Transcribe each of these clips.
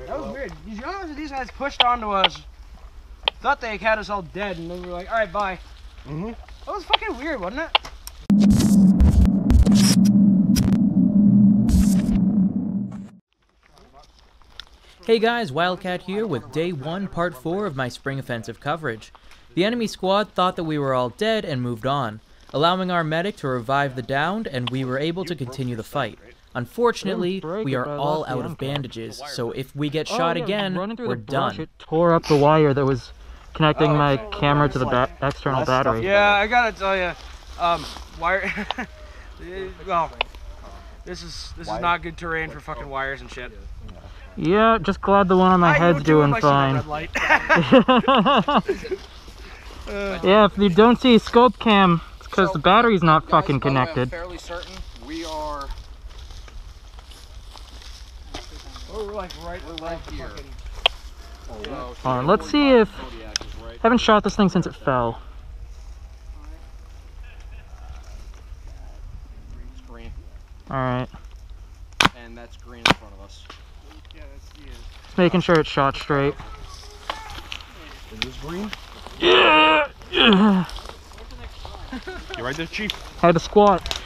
right. That was well, weird. These guys, these guys pushed onto us. Thought they had us all dead, and then we were like, all right, bye. Mhm. That was fucking weird, wasn't it? Hey guys, Wildcat here with day 1, part 4 of my spring offensive coverage. The enemy squad thought that we were all dead and moved on, allowing our medic to revive the downed, and we were able to continue the fight. Unfortunately, we are all out of bandages, so if we get Oh, shot yeah, again, running through we're the brush, done. It tore up the wire that was connecting Oh, my so camera to the ba- like external less stuff battery. Yeah, I gotta tell you, um, wire. well, this is this is not good terrain for fucking wires and shit. Yeah, just glad the one on my you head's were doing doing my shit at fine. Uh, yeah, if you don't see scope cam, it's because So, the battery's not fucking by the way, I'm connected. fairly certain we are oh, we're like right, We're right here. fucking- you know, Hold on, let's see if- Kodiak right Haven't shot this thing since it fell. Alright, and that's green in front of us. just making sure it's shot straight. Is this green? Yeah! You're right there, Chief? Had to squat.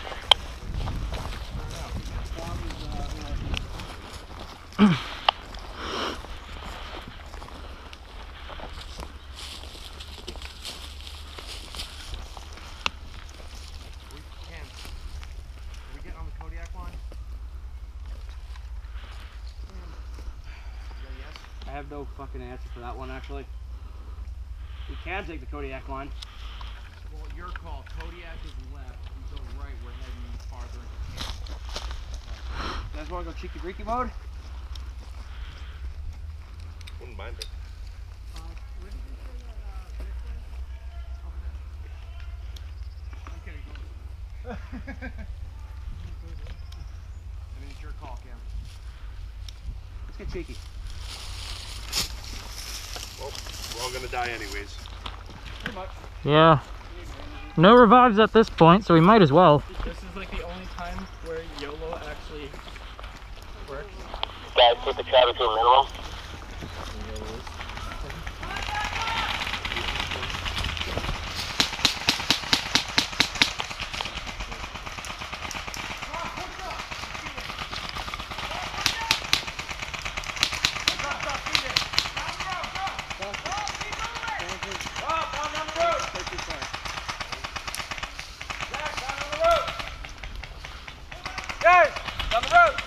We can. Are we getting on the Kodiak line? yes? I have no fucking answer for that one, actually. We can take the Kodiak line. Well, your call. Kodiak is left. You go right. We're heading farther into camp. You guys want to go cheeky breaky mode? Wouldn't mind it. I mean, it's your call, Cam. Let's get cheeky. We're all gonna die anyways. Much. Yeah. No revives at this point, so we might as well. This is like the only time where YOLO actually works. Guys, keep the traffic to a minimum. Guys, down the road.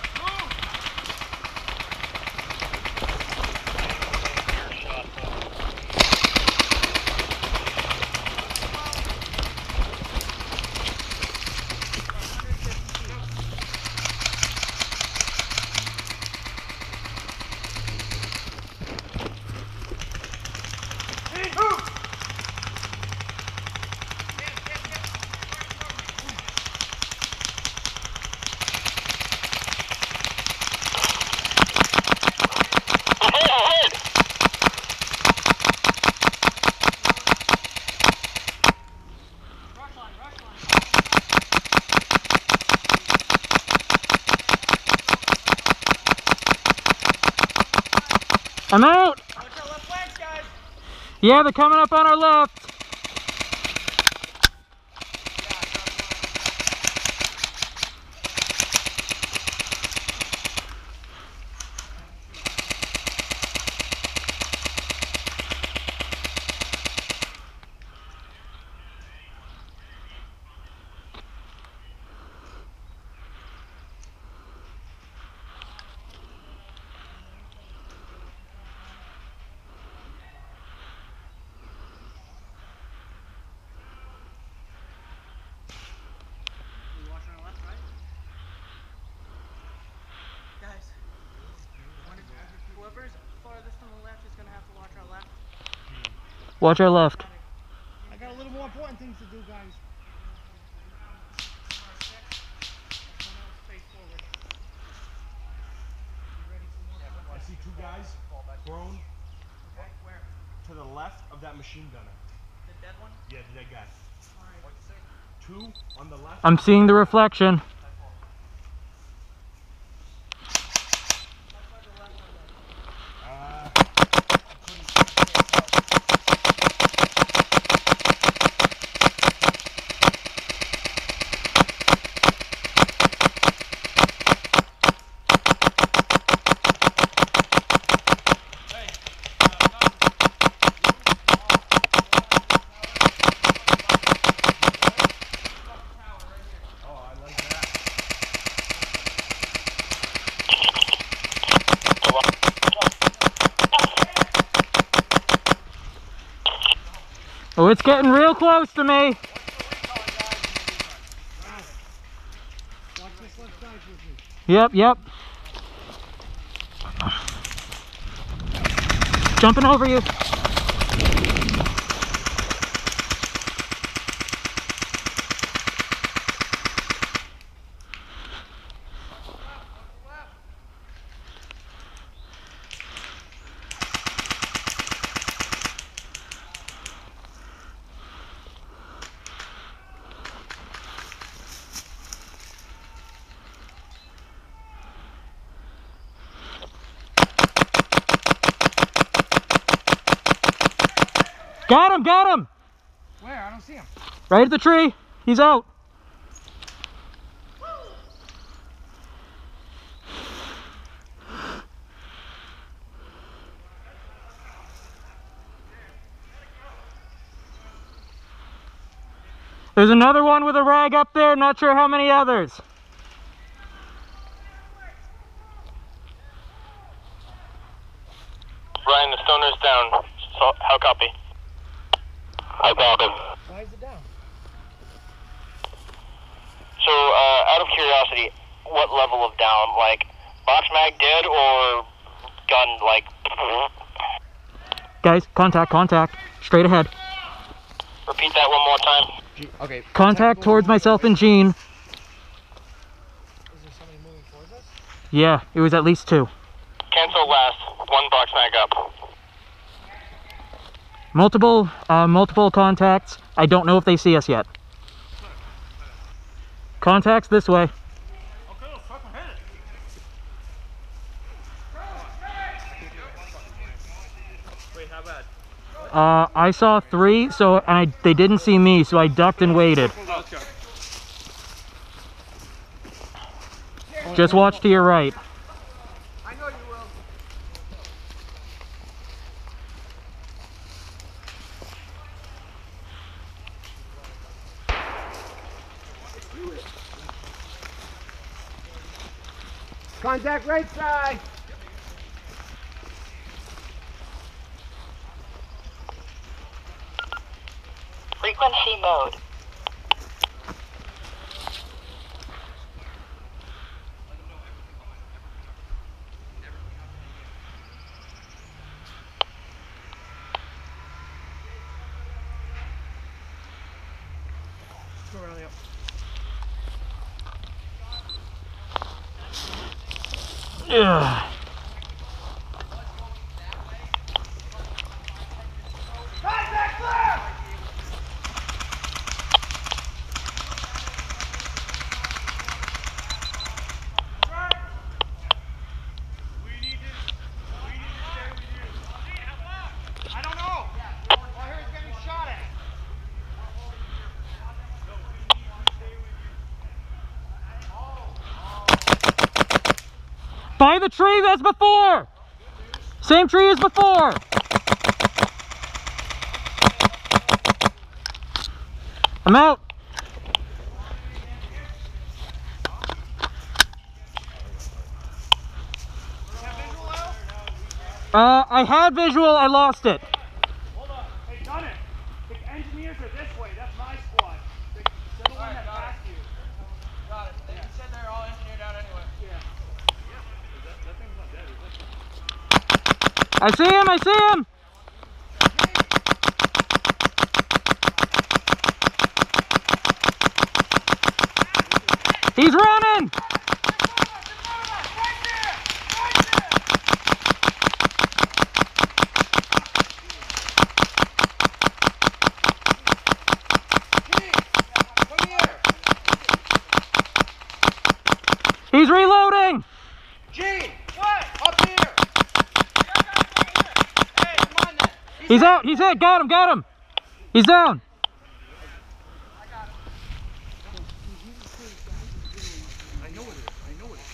I'm out! Yeah, they're coming up on our left. Guys, whoever's farthest from the left is gonna have to watch our left. Watch our left. I got a little more important things to do, guys. I see two guys prone to the left of that machine gunner. The dead one? Yeah, the dead guy. Two on the left. I'm seeing the reflection. It's getting real close to me. Yep, yep. Jumping over you. Right at the tree. He's out. There's another one with a rag up there. Not sure how many others. Ryan, the stoner's down. So, how copy? I copy. Why is it down? So, uh, out of curiosity, what level of down? Like, box mag dead or gun, like, Guys, contact, contact. Straight ahead. repeat that one more time? Okay. Contact towards myself and Gene. Is there somebody moving towards us? Yeah, it was at least two. Cancel last. One box mag up. Multiple, uh, multiple contacts. I don't know if they see us yet. Contacts this way. Uh, I saw three, so and I, they didn't see me, so I ducked and waited. Just watch to your right. Contact right side. Frequency mode. Go around the up. Ugh. I don't know. Well, I heard he's getting shot at. The tree that's before! Same tree as before! I'm out. Uh, I had visual, I lost it. Hold on. Hey, done it. The engineers are this way. That's my squad. The, they're the one that passed you. Got it. They said they're all engineered out anyway. I see him, I see him! He's running! He's reloading! Gene. What? Up here. Hey, come on then. He's out, he's hit, got him, got him! He's down! I know it is. I know it is.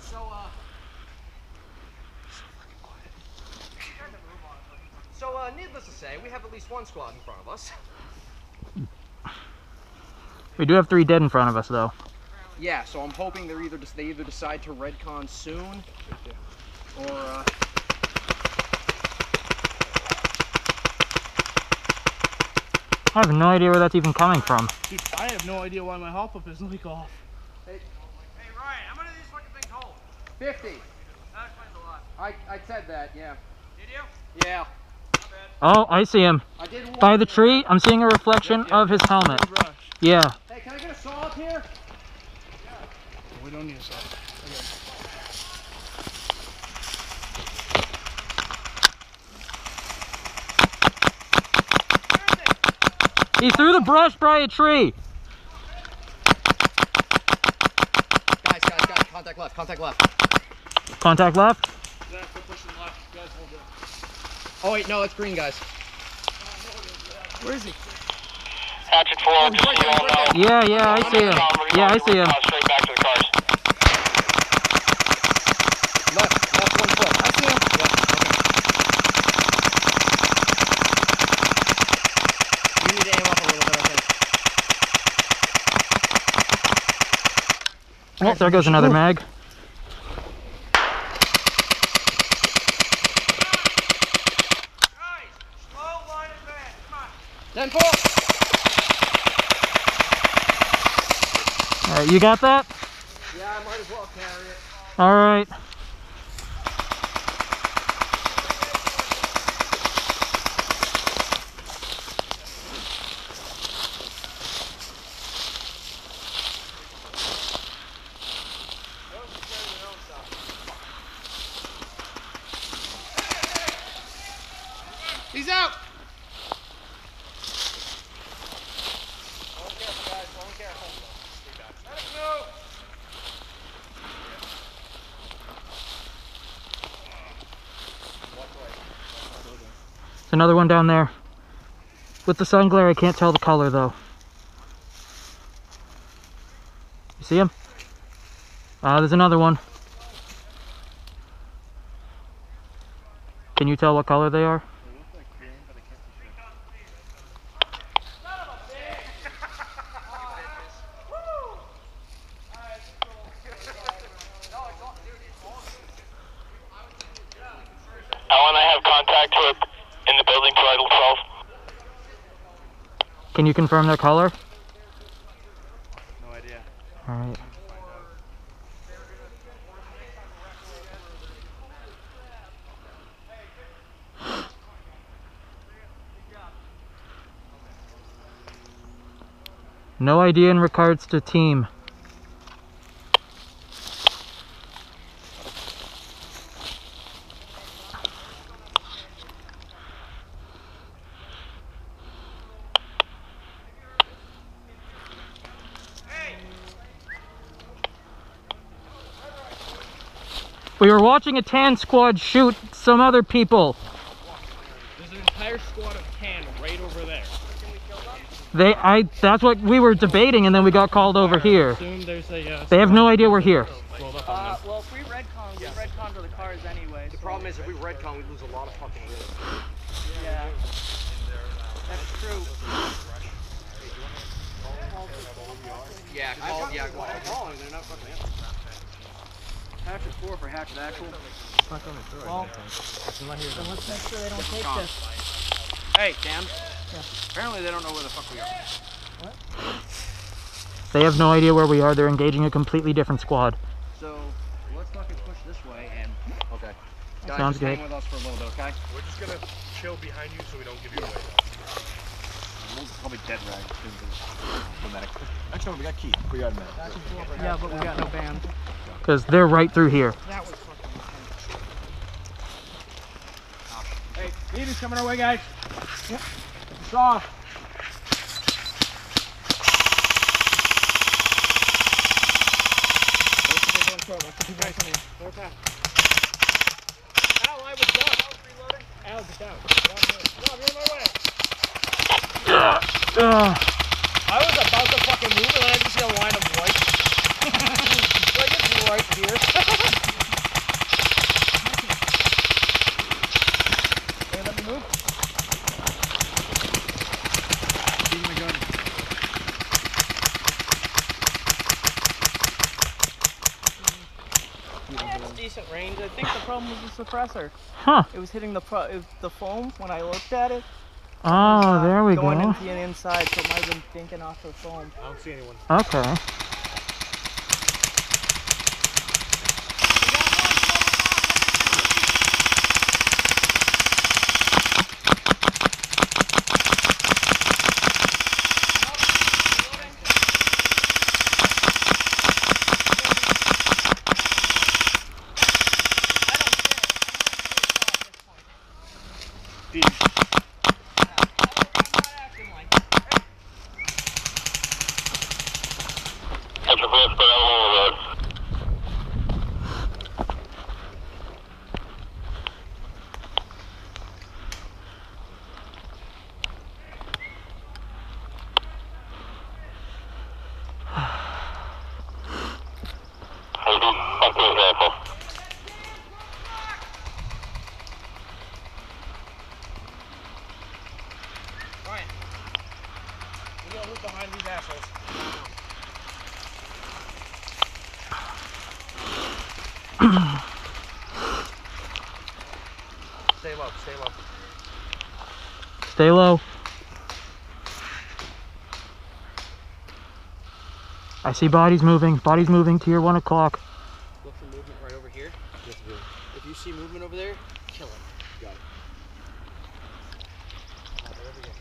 So, uh. So, uh, needless to say, we have at least one squad in front of us. We do have three dead in front of us, though. Apparently Yeah, so I'm hoping they're either they either decide to redcon soon, or uh, I have no idea where that's even coming from. Dude, I have no idea why my hop up isn't like off. Hey Ryan, how many of these fucking things hold? 50. That explains a lot. I I said that. Yeah. Did you? Yeah. Oh, I see him. I did. By the tree, I'm seeing a reflection of his helmet. Yeah. Hey, can I get a saw up here? We don't need a saw. He threw the brush by a tree. Guys, guys, guys, contact left, contact left. Contact left. Zach, we're pushing left. You guys hold it. Oh wait, no, it's green, guys. Where is he? Hatchet 4, Oh, just so you there, all right know. Yeah, yeah, I see him. Yeah, I see him. Uh, Straight back to the cars. Left, left one foot. I see him. Yeah, okay. We need to aim up a little bit, I think. Oh, there goes another mag. Guys, slow line advance. Come on. Ten four. All right, you got that? Yeah, I might as well carry it. All right. Another one down there. With the sun glare, I can't tell the color though. You see him? Ah, there's another one. Can you tell what color they are? Alan, I have contact with in the building to Idle 12. Can you confirm their color? No idea. All right. No idea in regards to team. We were watching a tan squad shoot some other people. There's an entire squad of 10 right over there. They, I, that's what we were debating, and then we got called over here. There's a. Uh, They have no idea we're here. rolled up on Uh, well, if we redcon, we redcon to the cars anyway. The so- problem is if we redcon, we lose a lot of fucking units. Yeah. That's true. Yeah, call, yeah, call, call them. They're not fucking answering. Hatchet four for hatchet actual. Well, then let's make sure they don't take this. Hey, Dan. Apparently they don't know where the fuck we are. They have no idea where we are. They're engaging a completely different squad. So let's fucking push this way and. Okay. Guys, Sounds just hang good. with us for a little bit, okay? We're just gonna chill behind you so we don't give you away. We'll probably dead rag soon as the medic. Actually, no, we got key. We got a minute. Yeah, but we got no band. Because they're right through here. That was Hey, Evie's coming our way, guys. Yep. I was about to fucking move and then I just got a line of white. like it's right here. hey, let me move. Give my gun. Yeah, it's decent range. I think the problem was the suppressor. Huh. It was hitting the, it was the foam when I looked at it. Oh, uh, there we going go. into the inside, so it might have been dinking off the foam. I don't see anyone. Okay. That's a fifth, but I'm on the road. Hey, dude, fuck those rifles. Ryan, we gotta look behind these assholes. Stay low, stay low. Stay low. I see bodies moving. Bodies moving to your one o'clock. Look for movement right over here. If you see movement over there, kill him. Got it. Oh, they're over here.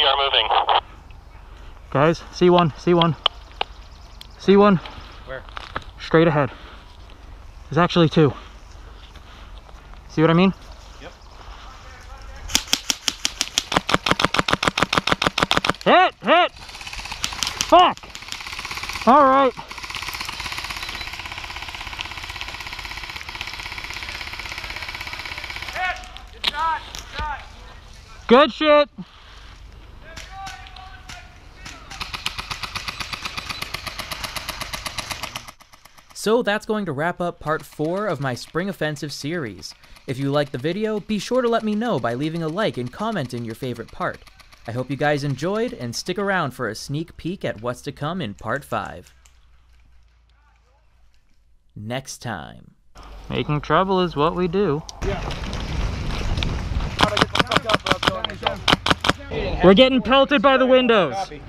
Those three are moving. Guys, see one, see one. See one. Where? Straight ahead. There's actually two. See what I mean? Yep. Hit! Hit! Fuck! Alright. Hit! Good shit. So that's going to wrap up part 4 of my Spring Offensive series. If you liked the video, be sure to let me know by leaving a like and commenting your favorite part. I hope you guys enjoyed, and stick around for a sneak peek at what's to come in part 5. Next time. Making trouble is what we do. How'd I get the fuck up without killing myself? We're getting pelted by the windows. Copy.